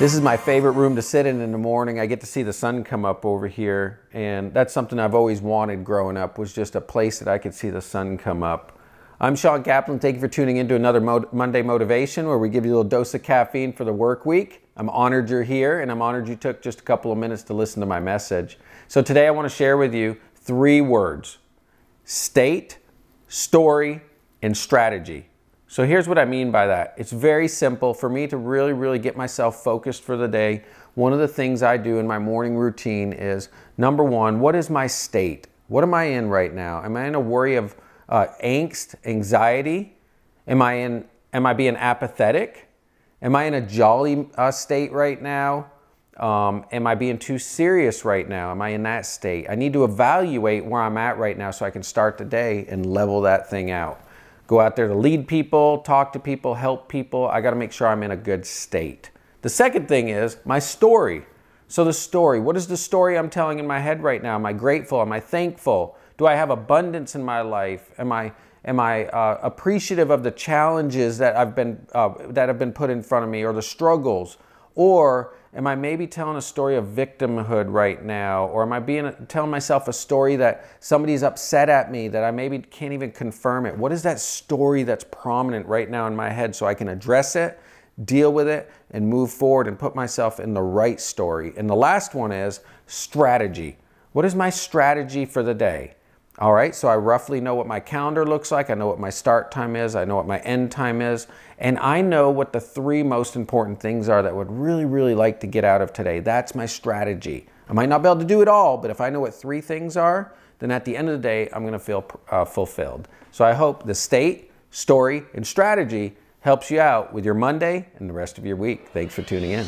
This is my favorite room to sit in in the morning. I get to see the sun come up over here, and that's something I've always wanted growing up, was just a place that I could see the sun come up. I'm Shawn Kaplan. Thank you for tuning in to another Monday Motivation where we give you a little dose of caffeine for the work week. I'm honored you're here, and I'm honored you took just a couple of minutes to listen to my message. So today I want to share with you three words. State, story, and strategy. So here's what I mean by that. It's very simple. For me to really, really get myself focused for the day, one of the things I do in my morning routine is number one, what is my state? What am I in right now? Am I in a worry of uh, angst, anxiety? Am I in? Am I being apathetic? Am I in a jolly uh, state right now? Um, am I being too serious right now? Am I in that state? I need to evaluate where I'm at right now so I can start the day and level that thing out go out there to lead people, talk to people, help people. I got to make sure I'm in a good state. The second thing is my story. So, the story what is the story I'm telling in my head right now? Am I grateful? Am I thankful? Do I have abundance in my life? Am I am I uh, appreciative of the challenges that I've been uh, that have been put in front of me or the struggles? Or am I maybe telling a story of victimhood right now? Or am I being telling myself a story that somebody's upset at me that I maybe can't even confirm it? What is that story that's prominent right now in my head so I can address it, deal with it, and move forward and put myself in the right story? And the last one is strategy. What is my strategy for the day? All right, so I roughly know what my calendar looks like. I know what my start time is. I know what my end time is. And I know what the three most important things are that I would really, really like to get out of today. That's my strategy. I might not be able to do it all, but if I know what three things are, then at the end of the day, I'm going to feel uh, fulfilled. So I hope the state, story, and strategy helps you out with your Monday and the rest of your week. Thanks for tuning in.